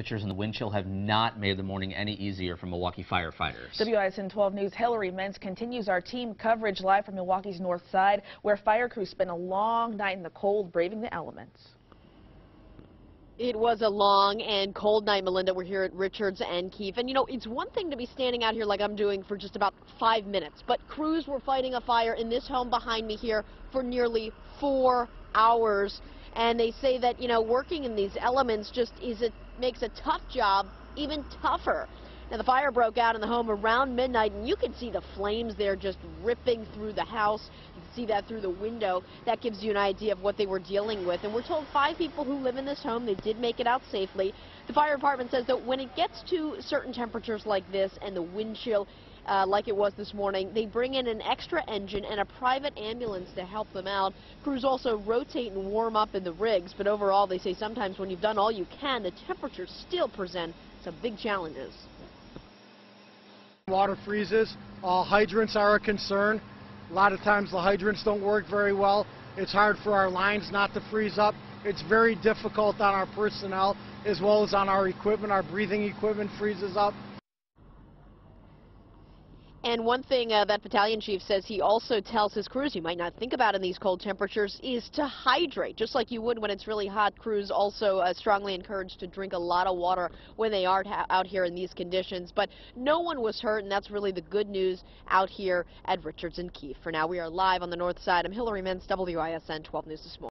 Temperatures and the wind chill have not made the morning any easier for Milwaukee firefighters. WISN 12 News' Hillary Mentz continues our team coverage live from Milwaukee's north side, where fire crews spent a long night in the cold braving the elements. It was a long and cold night, Melinda. We're here at Richards and Keefe. And, you know, it's one thing to be standing out here like I'm doing for just about five minutes, but crews were fighting a fire in this home behind me here for nearly four hours. And they say that, you know, working in these elements just is it makes a tough job even tougher. Now, the fire broke out in the home around midnight, and you can see the flames there just ripping through the house. You can see that through the window. That gives you an idea of what they were dealing with. And we're told five people who live in this home, they did make it out safely. The fire department says that when it gets to certain temperatures like this and the wind chill, uh, like it was this morning. They bring in an extra engine and a private ambulance to help them out. Crews also rotate and warm up in the rigs, but overall they say sometimes when you've done all you can, the temperatures still present some big challenges. Water freezes. Uh, hydrants are a concern. A lot of times the hydrants don't work very well. It's hard for our lines not to freeze up. It's very difficult on our personnel as well as on our equipment. Our breathing equipment freezes up. And one thing uh, that battalion chief says he also tells his crews you might not think about in these cold temperatures is to hydrate, just like you would when it's really hot. Crews also uh, strongly encouraged to drink a lot of water when they are out here in these conditions. But no one was hurt, and that's really the good news out here at Richards and Keefe. For now, we are live on the north side. I'm Hillary Mentz, WISN 12 News this morning.